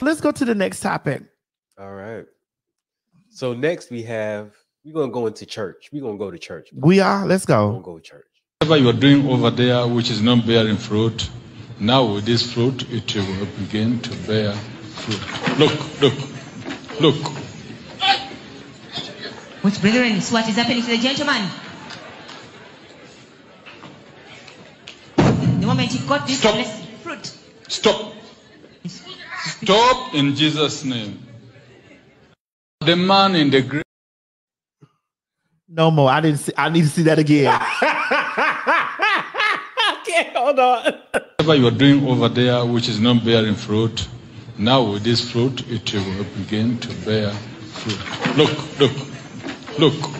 Let's go to the next topic. All right. So next we have we're gonna go into church. We're gonna go to church. We are. Let's We're go. go to church. Whatever you are doing over there, which is not bearing fruit, now with this fruit, it will begin to bear fruit. Look, look, look. Which brethren, is what is happening to the gentleman? The moment he got this Stop. fruit, Stop. He's- he's speaking. Stop in Jesus' name. The man in the grave. No more. I didn't see. I need to see that again. okay, hold on. Whatever you are doing over there, which is not bearing fruit, now with this fruit, it will begin to bear fruit. Look, look, look.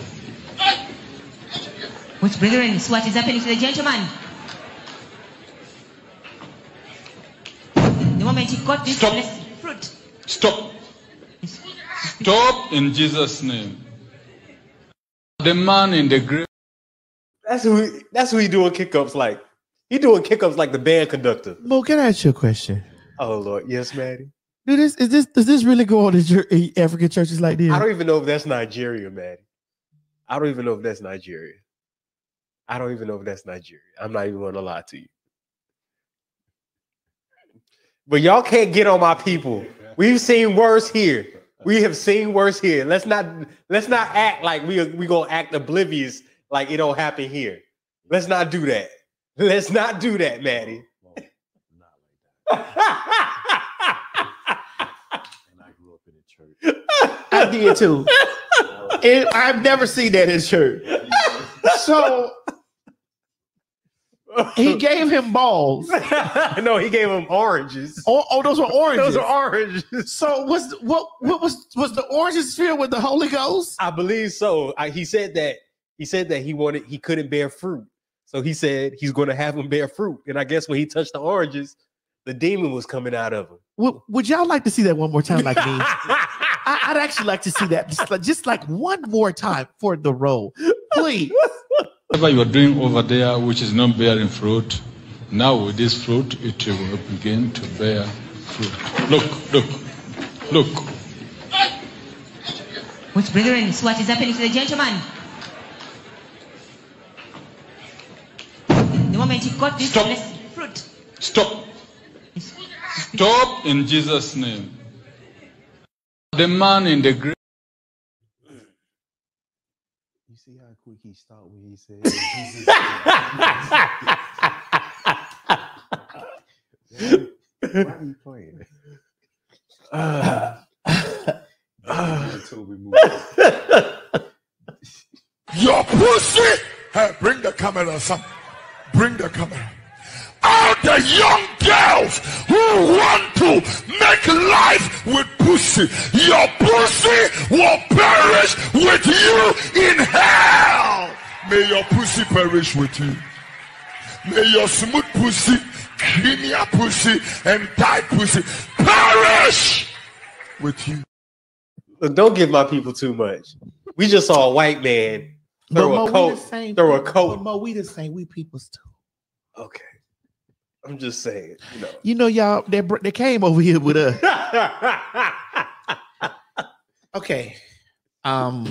Which brethren, is what is happening to the gentleman? Moment he got this Stop. blessed fruit, Stop. he's- he's speaking. Stop in Jesus' name. The man in the grave. That's who he, that's who he doing kickups like. He doing kickups like the band conductor. Mo, can I ask you a question? Oh Lord, yes, Maddie. Do this is this does this really go on in chur- in African churches like this? I don't even know if that's Nigeria, Maddie. I don't even know if that's Nigeria. I don't even know if that's Nigeria. I'm not even gonna lie to you. But y'all can't get on my people. We've seen worse here. We have seen worse here. Let's not let's not act like we we gonna act oblivious like it don't happen here. Let's not do that. Let's not do that, Maddie. And I grew up in a church. I did too. And I've never seen that in church. So he gave him balls. no, he gave him oranges. Oh, oh those were oranges. Those are oranges. so what's what what was was the oranges filled with the Holy Ghost? I believe so. I, he said that he said that he wanted he couldn't bear fruit, so he said he's going to have him bear fruit. And I guess when he touched the oranges, the demon was coming out of him. Would, would y'all like to see that one more time like me? I, I'd actually like to see that just like, just like one more time for the role, please. Whatever you are doing over there, which is not bearing fruit, now with this fruit, it will begin to bear fruit. Look, look, look. Which brethren, what is happening to the gentleman? The moment he got this Stop. fruit, Stop. he's- he's speaking. Stop in Jesus' name. The man in the grave. You see how quick he stopped when he said. Why are you playing? Until we move. Your pussy. Hey, bring the camera, son. Bring the camera. All the young girls who want to make life with pussy, your pussy will perish with you in your pussy perish with you. May your smooth pussy, creamier pussy, and tight pussy perish with you. Don't give my people too much. We just saw a white man throw Mo, a we coat. the same throw a people. coat. Mo, we the same. We peoples too. Okay, I'm just saying, you know. You know, y'all, they they came over here with us. Okay. Um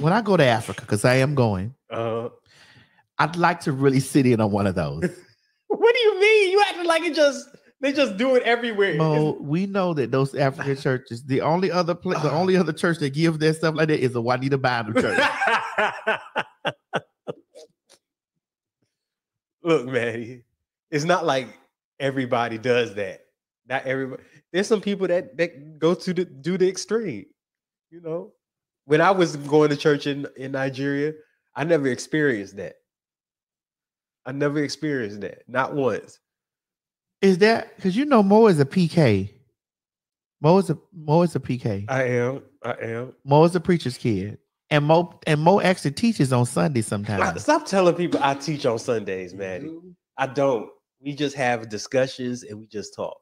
when I go to Africa, because I am going, uh, I'd like to really sit in on one of those. what do you mean? You acting like it just they just do it everywhere. Mo, we know that those African churches, the only other pla- the only other church that give their stuff like that is a Juanita Bynum church. Look, man, it's not like everybody does that. Not everybody. There's some people that that go to the do the extreme. You know, when I was going to church in in Nigeria, I never experienced that. I never experienced that, not once. Is that because you know Mo is a PK? Mo is a Mo is a PK. I am. I am. Mo is a preacher's kid. And Mo and Mo actually teaches on Sunday sometimes. Stop telling people I teach on Sundays, man. I don't. We just have discussions and we just talk.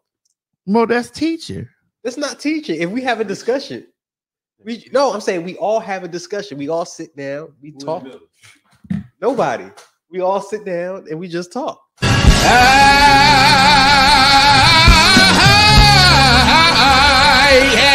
Mo, that's teacher. That's not teaching. If we have a discussion, we no, I'm saying we all have a discussion. We all sit down, we Who talk. Nobody. We all sit down and we just talk. I, I, I,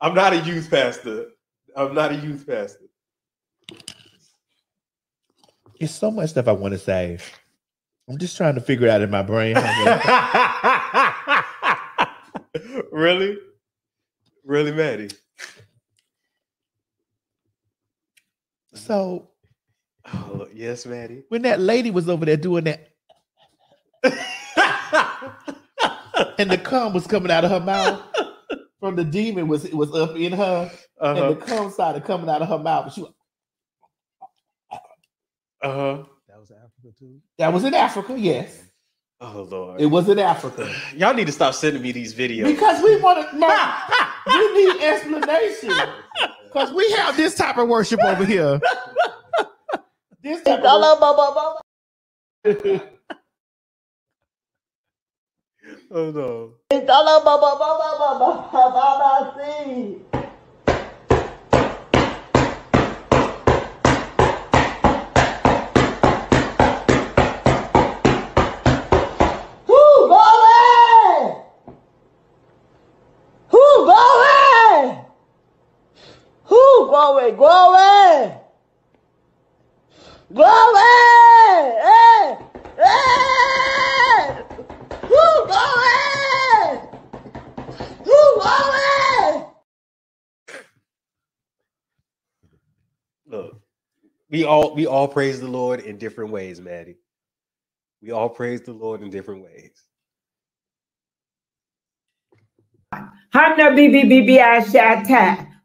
I'm not a youth pastor. I'm not a youth pastor. There's so much stuff I want to say. I'm just trying to figure it out in my brain. really? Really, Maddie? so Oh, yes, Maddie. when that lady was over there doing that, and the cum was coming out of her mouth from the demon was it was up in her, and Uh-huh. the cum started coming out of her mouth. She, Uh-huh. That was Africa too. that was in Africa, yes, Oh Lord. it was in Africa. Y'all need to stop sending me these videos. Because we want to know, we need explanation. Because we have this type of worship over here. This type of oh no. Who glory? Who glory? Who glory? Glory! Glory! Hey! Hey! Who glory? Who glory? Look, we all we all praise the Lord in different ways, Maddie. We all praise the Lord in different ways.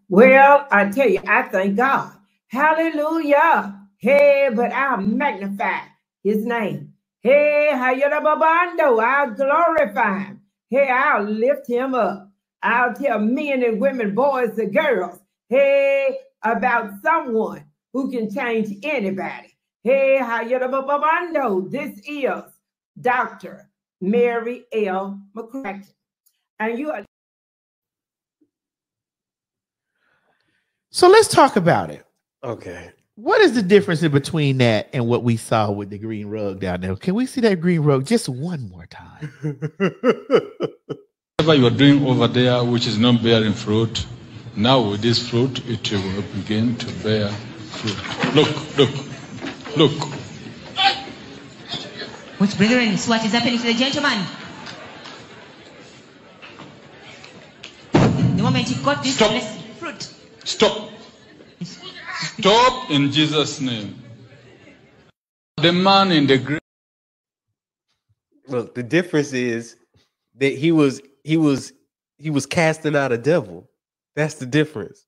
Well, I tell you, I thank God. Hallelujah. Hey, but I'll magnify his name. Hey, Hayarababando, I'll glorify him. Hey, I'll lift him up. I'll tell men and women, boys and girls, hey, about someone who can change anybody. Hey, Hayarababando, this is Dr. Mary L. McCracken. And you are So let's talk about it. Okay. What is the difference in between that and what we saw with the green rug down there? Can we see that green rug just one more time? Whatever you are doing over there, which is not bearing fruit, now with this fruit, it will begin to bear fruit. Look, look, look. Which brethren, so what is happening to the gentleman? The moment he got this Stop. blessed fruit, Stop. Stop in Jesus' name. The man in the green. Look, the difference is that he was he was he was casting out a devil. That's the difference.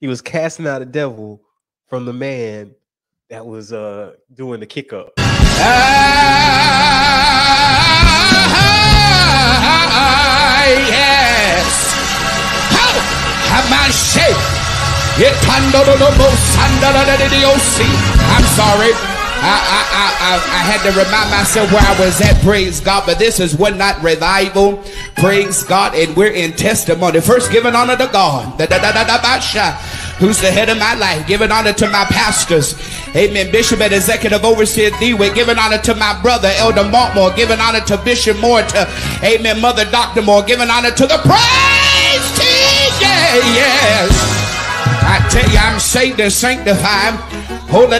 He was casting out a devil from the man that was uh doing the kick up. Ah, yes. I'm sorry. I, I, I, I, had to remind myself where I was at. Praise God. But this is one night revival. Praise God. And we're in testimony. First, giving honor to God. Da, da, da, da, da. Who's the head of my life? Giving honor to my pastors. Amen. Bishop and Executive Overseer Dewey. Giving honor to my brother, Elder Maltmore. Giving honor to Bishop Moore. To, amen. Mother Dr. Moore. Giving honor to the praise team. Yeah, yes. I tell you, I'm saved and sanctified. Holy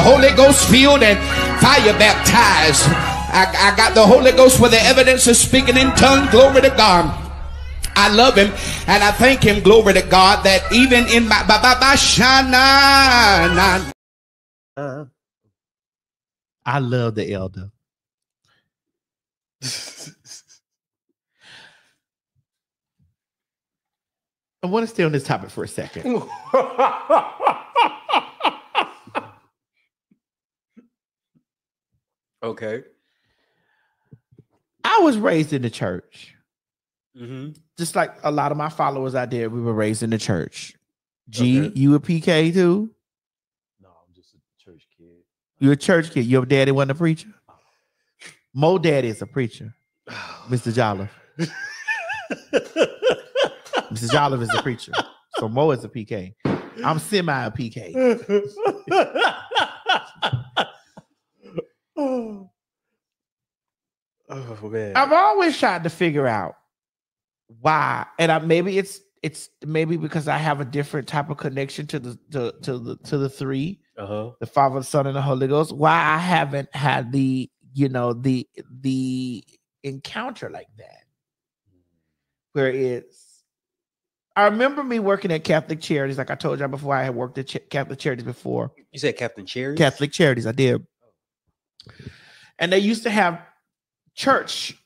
Holy Ghost filled and fire baptized. I, I got the Holy Ghost with the evidence of speaking in tongues. Glory to God. I love him and I thank him, glory to God, that even in my ba ba ba shana na- Uh, I love the elder. I want to stay on this topic for a second. okay. I was raised in the church. Hmm Just like a lot of my followers out there, we were raised in the church. G, Okay. you a PK too? No, I'm just a church kid. You a church kid. Your daddy wasn't a preacher? Mo daddy is a preacher. Mr. Jolliffe. Mr. Jolliffe is a preacher. So Mo is a PK. I'm semi a PK. oh. oh man. I've always tried to figure out why, and I maybe it's it's maybe because I have a different type of connection to the to, to the to the three, uh-huh. the Father, the Son, and the Holy Ghost. Why I haven't had the you know the the encounter like that, where it's. I remember me working at Catholic Charities, like I told you before. I had worked at Ch- Catholic Charities before. You said Catholic Cherry? Catholic Charities. I did. And they used to have church.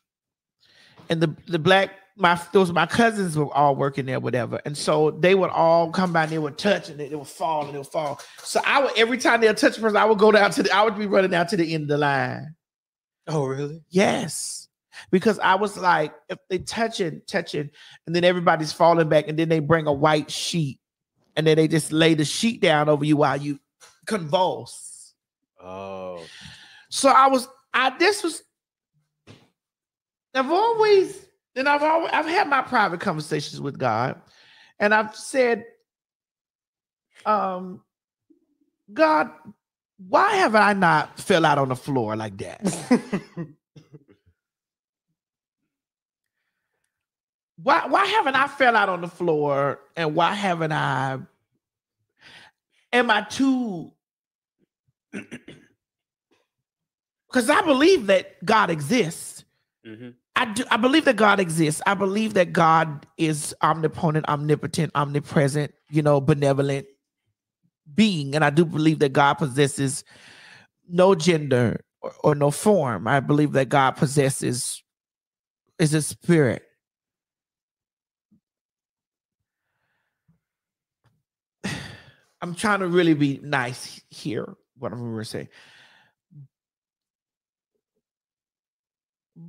And the the black my those my cousins were all working there, whatever. And so they would all come by and they would touch and they, they would fall and they would fall. So I would every time they'll touch a person, I would go down to the I would be running down to the end of the line. Oh, really? Yes. Because I was like, if they touching, touching, and then everybody's falling back, and then they bring a white sheet, and then they just lay the sheet down over you while you convulse. Oh. So I was, I this was, I've always, and I've always, I've had my private conversations with God, and I've said, um, God, why have I not fell out on the floor like that? why why haven't I fell out on the floor and why haven't I am I too because I believe that God exists. Mhm. I do I believe that God exists. I believe that God is omnipotent, omnipotent, omnipresent, you know, benevolent being. And I do believe that God possesses no gender or, or no form. I believe that God possesses is a spirit. I'm trying to really be nice here. What I'm going to say,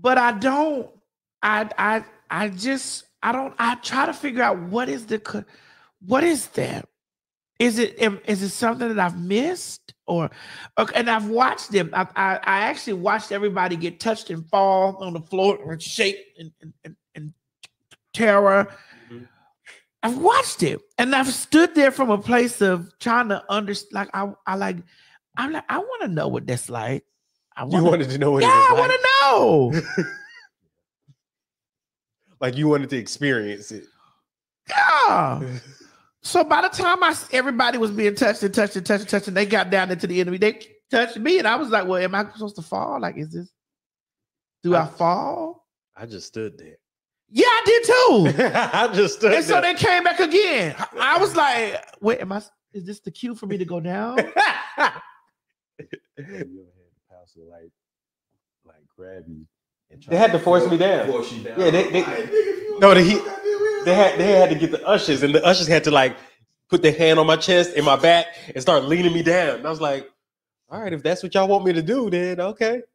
but I don't. I I I just I don't. I try to figure out what is the what is that? Is it is it something that I've missed or okay? And I've watched them. I I, I actually watched everybody get touched and fall on the floor and shake and and, and, terror. Mhm. I've watched it and I've stood there from a place of trying to understand. Like I, I like, I'm like, I want to know what that's like. I You wanted to know what yeah, I was want to know. like you wanted to experience it. yeah. So by the time I everybody was being touched and touched and touched and touched, and they got down into the enemy, they touched me, and I was like, "Well, am I supposed to fall? Like, is this? Do I I- fall? I just stood there. Yeah, I did too." I just stood and so there. they came back again. I was like, "Wait, am I? Is this the cue for me to go down?" Have you ever had the pastor like, like grab you? And try They had to force me down. Force you down. Yeah, they- they- no, they, he, they had they had to get the ushers, and the ushers had to like put their hand on my chest and my back and start leaning me down. And I was like, "All right, if that's what y'all want me to do, then okay."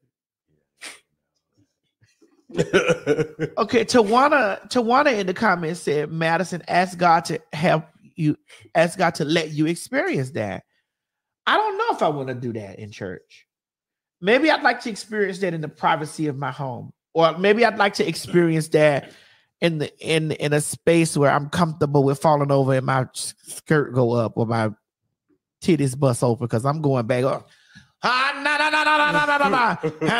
Okay, Tawana, Tawana in the comments said, Madison, ask God to help you, ask God to let you experience that. I don't know if I want to do that in church. Maybe I'd like to experience that in the privacy of my home, or maybe I'd like to experience that in the in in a space where I'm comfortable with falling over and my skirt go up or my titties bust open because I'm going back up. Ah, and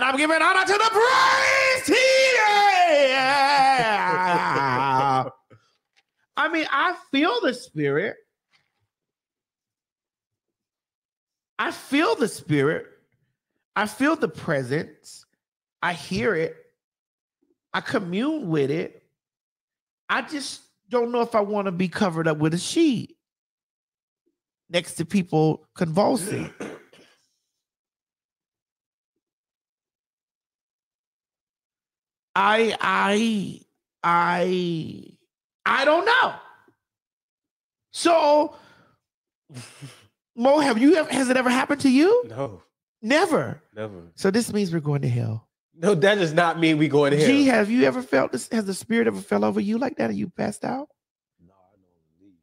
I'm giving honor to the praise team. I mean, I feel the spirit. I feel the spirit. I feel the presence. I hear it. I commune with it. I just don't know if I want to be covered up with a sheet next to people convulsing. I I I I don't know. So Mo, have you ever has it ever happened to you? no, Never. never. So this means we're going to hell. No, that does not mean we going to hell. Gee, have you ever felt this? Has the spirit ever fell over you like that and you passed out? No, I don't leave.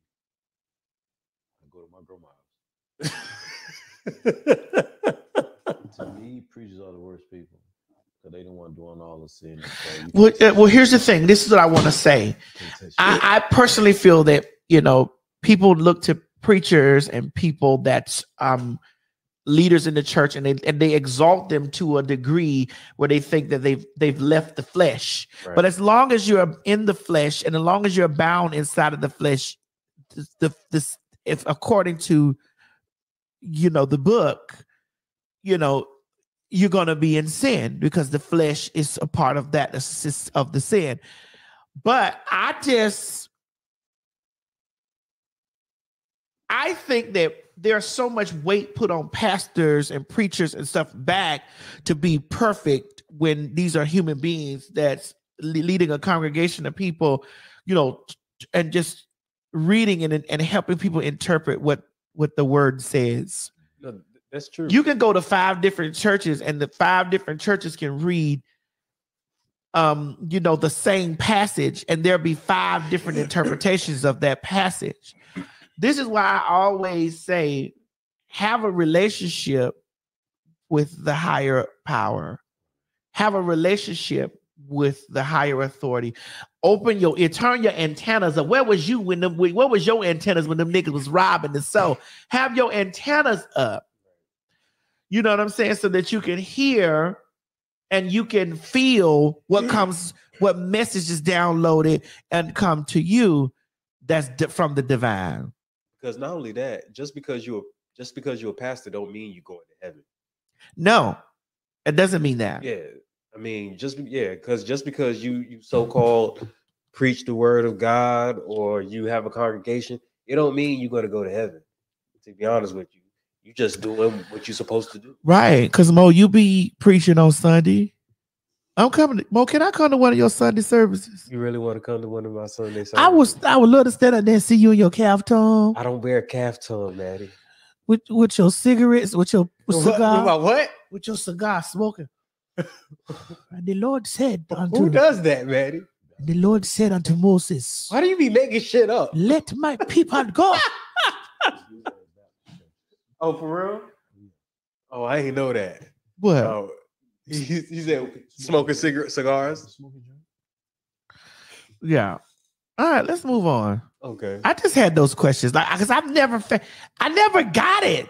I go to my grandma's. To me, preachers are the worst people because they don't want doing all the sin. so Well, uh, well, here's the thing. This is what I want to say. take that shit. I, I personally feel that you know people look to preachers and people that's um leaders in the church and they and they exalt them to a degree where they think that they've they've left the flesh. Right. But as long as you're in the flesh and as long as you're bound inside of the flesh, the, this if according to you know the book, you know, you're gonna be in sin because the flesh is a part of that assist of the sin. But I just I think that there's so much weight put on pastors and preachers and stuff back to be perfect when these are human beings that's leading a congregation of people, you know, and just reading and, and helping people interpret what what the word says. No, that's true. You can go to five different churches and the five different churches can read um you know the same passage and there'll be five different interpretations of that passage. This is why I always say have a relationship with the higher power. Have a relationship with the higher authority. Open your ear, turn your antennas up. Where was you when them where was your antennas when them niggas was robbing the soul? Have your antennas up. You know what I'm saying? So that you can hear and you can feel what comes, what message is downloaded and come to you that's di- from the divine. Because not only that, just because you're just because you're a pastor don't mean you're going to heaven. No, it doesn't mean that. Yeah. I mean, just yeah, because just because you you so-called preach the word of God or you have a congregation, it don't mean you're going to go to heaven. To be honest with you, you just doing what you're supposed to do. Right. Because Mo, you be preaching on Sunday. I'm coming. To, Mo, can I come to one of your Sunday services? You really want to come to one of my Sunday services? I was I would love to stand up there and see you in your caftan I don't wear a caftan, Maddie. with, with your cigarettes, with your with cigar, What? what? with your cigar smoking. and the Lord said unto, Who unto does that, Maddie? the Lord said unto Moses, Why do you be making shit up? Let my people go. Oh, for real? Oh, I ain't know that. What? Oh, he, he he said smoking cigarette cigars. Yeah. All right, let's move on. Okay. I just had those questions, like because I've never, fa- I never got it.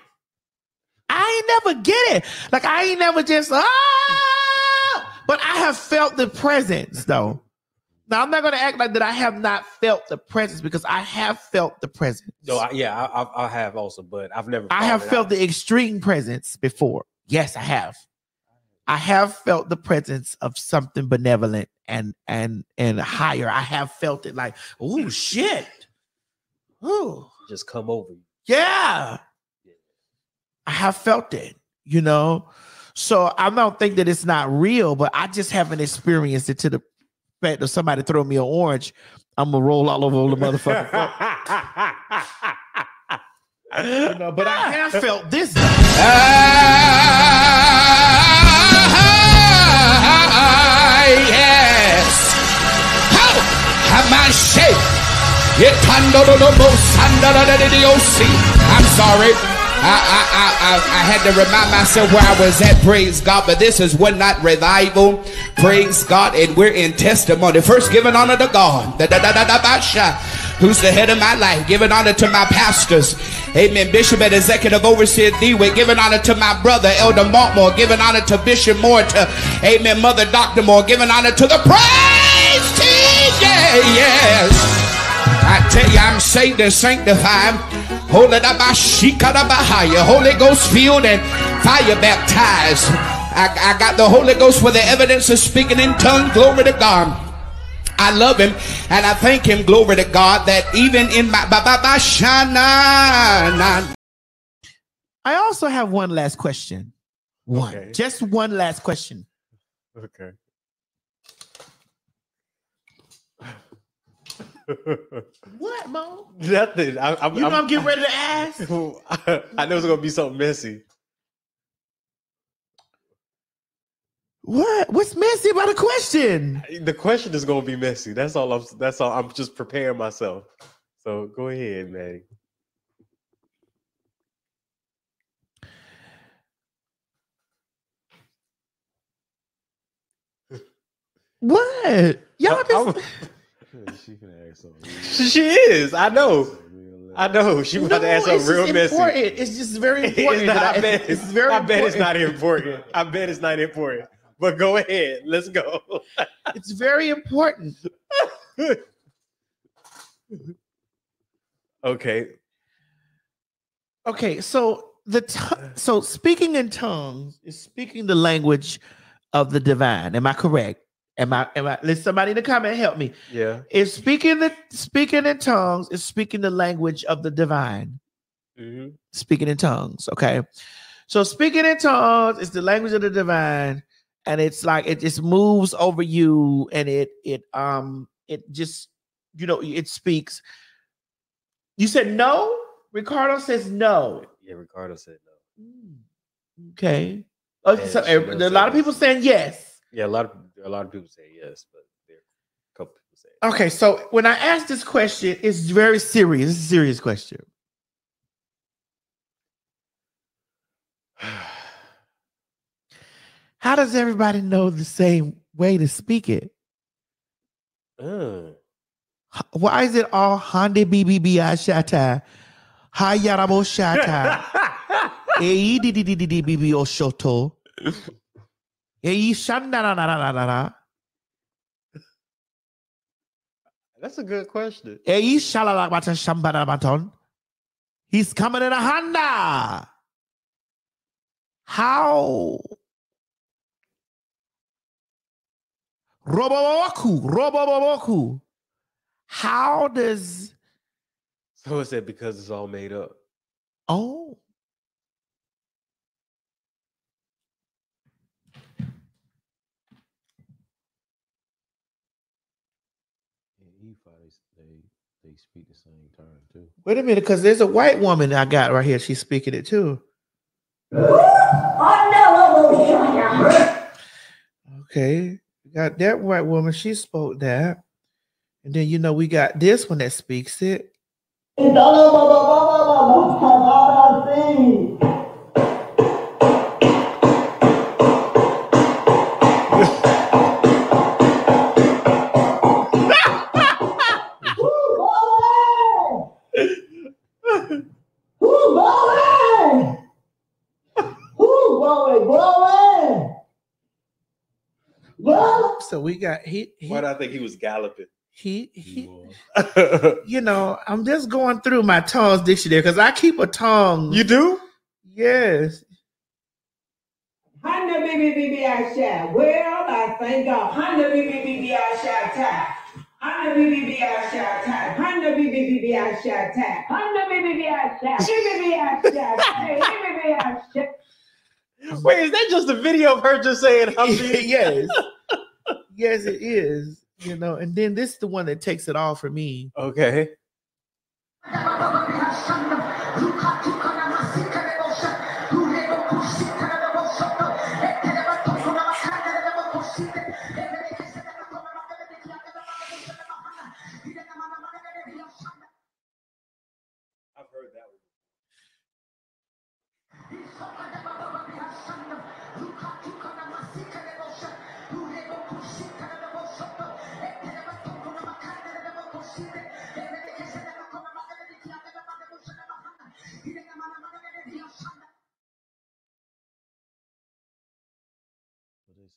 I ain't never get it. Like I ain't never just ah, but I have felt the presence though. Now I'm not gonna act like that. I have not felt the presence because I have felt the presence. No, I, yeah, I, I, I have also, but I've never. I have felt out. the extreme presence before. Yes, I have. I have felt the presence of something benevolent and and and higher. I have felt it like, oh shit. Oh, just come over you. yeah. I have felt it, you know. So I don't think that it's not real, but I just haven't experienced it to the fact that somebody throw me an orange. I'm gonna roll all over the motherfucker. you know, but I have felt this. Ah! Yes. How? Hamashe. Oh, I'm sorry. I, I, I, I, I had to remind myself where I was at. Praise God. But this is one night revival. Praise God. And we're in testimony. First, giving honor to God. Who's the head of my life? Giving honor to my pastors. Amen. Bishop and Executive Overseer Dewey. Giving honor to my brother, Elder Montmore. Giving honor to Bishop Moore. To, amen. Mother Dr. Moore. Giving honor to the praise team. Yeah, yes. I tell you, I'm saved and sanctified. Holy Holy Ghost filled and fire baptized. I, I got the Holy Ghost for the evidence of speaking in tongues. Glory to God. I love him and I thank him, glory to God, that even in my ba ba ba shana na- I also have one last question. One, Okay. just one last question. Okay. What, Mo? Nothing. I, I'm, You know I'm I'm, getting ready to ask. I know it's gonna be something messy. What? What's messy about a question? The question is gonna be messy. That's all. I'm. That's all. I'm just preparing myself. So go ahead, Maddie. What? Y'all just She can ask something. she is. I know. I know she about to ask it's something real messy. important. It's just very It's important. not- that I bet, it's, it's very I bet it's not important. important. I bet it's not important. But go ahead. Let's go. It's very important. okay. Okay, so the t- so speaking in tongues is speaking the language of the divine. Am I correct? Am I? Am I? Let somebody in the comment help me. Yeah. Is speaking the speaking in tongues is speaking the language of the divine. hmm Speaking in tongues. Okay, so speaking in tongues is the language of the divine, and it's like it just moves over you, and it it um it just you know it speaks. You said no. Ricardo says no. Yeah, Ricardo said no. Mm, okay. Oh, And so, knows er, a lot of people saying yes. Yeah, a lot of a lot of people say yes, but there a couple people say Okay, so when I ask this question, it's very serious. It's a serious question. How does everybody know the same way to speak it? Uh, Why is it all Honda BBB Shata? Shata. Ei. Ei na na na na. That's a good question. Ei shalalabata shambarabaton. He's coming in a Honda. How? Roboboku, Roboboku. How does So it said because it's all made up. oh they, they they speak the same term too. wait a minute, because there's a white woman I got right here. She's speaking it too. Okay. Got that white woman, she spoke that. And then you know we got this one that speaks it. We got he he Why do I think he was galloping? he, he you know, I'm just going through my tongues dictionary because I keep a tongue. you do? yes. Handa bibi bibi asha. Well, I thank God. Handa bibi bibi asha ta. Handa bibi bibi asha ta. Handa bibi bibi asha ta. Handa bibi bibi asha. Bibi bibi asha. Bibi bibi asha. Wait, is that just a video of her just saying I'm being yes. Yes, it is. You know, and then this is the one that takes it all for me. Okay.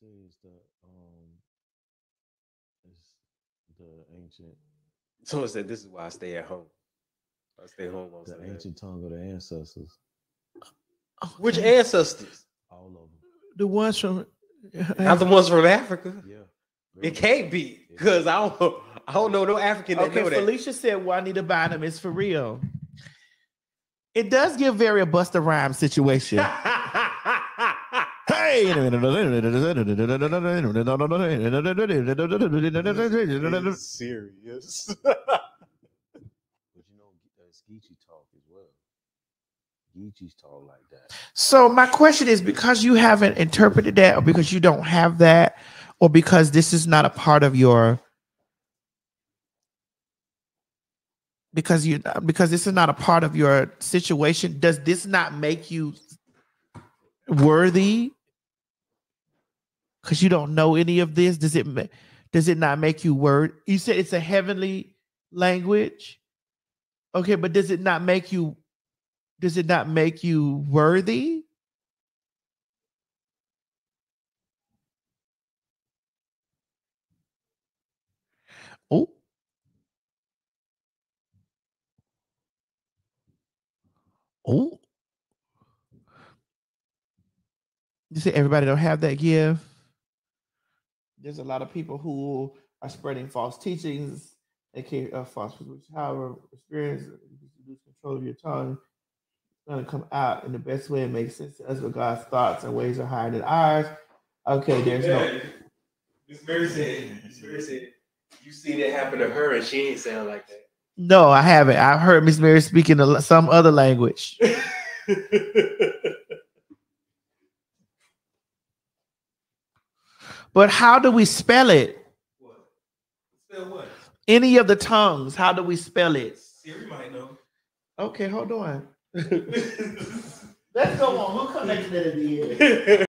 Say it's the um it's the ancient Someone said this is why I stay at home. I stay home most the of the time. ancient tongue of the ancestors. Which ancestors? All of them. The ones from Not the ones from Africa. Yeah. It can't be because I don't. I don't know no African that Okay, know that. Felicia said Juanita Bynum is for real. It does give very a Busta Rhymes situation. hey, serious. But you know, that's Geechee talk as well. Geechee's talk like that. so my question is because you haven't interpreted that, or because you don't have that, or because this is not a part of your because you because this is not a part of your situation does this not make you worthy because you don't know any of this does it does it not make you word you said it's a heavenly language Okay, but does it not make you does it not make you worthy? Oh. Oh. You say everybody don't have that gift. There's a lot of people who are spreading false teachings, aka uh, false which however experience you lose control of your tongue. It's gonna come out in the best way it makes sense to us, but God's thoughts and ways are higher than ours. Okay, there's no Miss Mary said, Miss Mary said, you seen it happen to her and she ain't sound like that. no, I haven't. I've heard Miss Mary speaking a- some other language. But how do we spell it? Spell what? Any of the tongues, how do we spell it? Siri might know. Okay, hold on. Let's go on. We'll come back to that at the end.